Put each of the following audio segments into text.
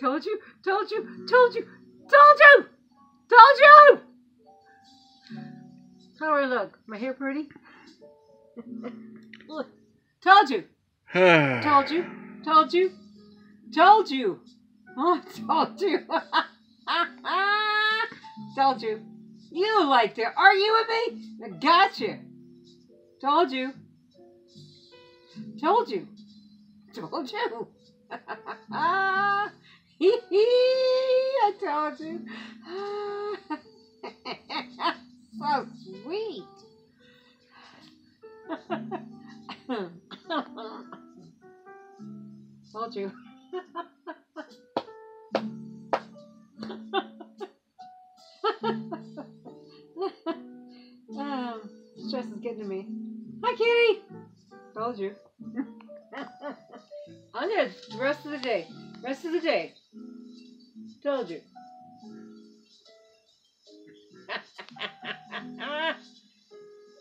Told you, told you, told you, told you, told you. How do I look? My hair pretty? look, told you, told you, told you, told you. Oh, told you. told you. You like to argue with me? I gotcha. Told you. Told you. Told you. You. so sweet. told you. oh, stress is getting to me. Hi, Kitty. Told you. I'm gonna rest of the day. Rest of the day. Told you.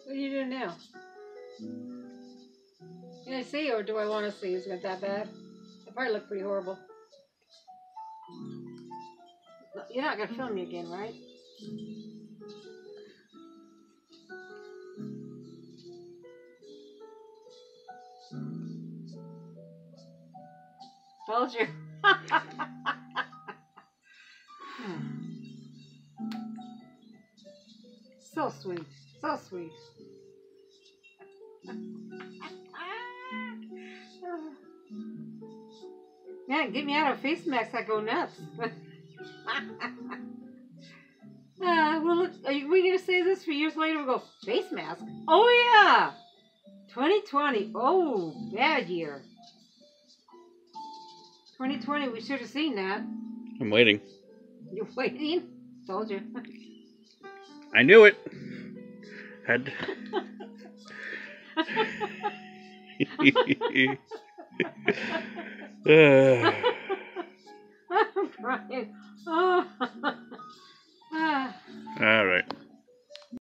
What are you doing now? Can I see, or do I want to see? Is it that bad? It probably look pretty horrible. You're not gonna film me again, right? Told you. so sweet. So sweet. Man, get me out of face mask, I go nuts. uh, well, look, are we going to say this for years later? We go, face mask? Oh, yeah. 2020. Oh, bad year. 2020, we should have seen that. I'm waiting. You're waiting? Told you. I knew it. Had. uh,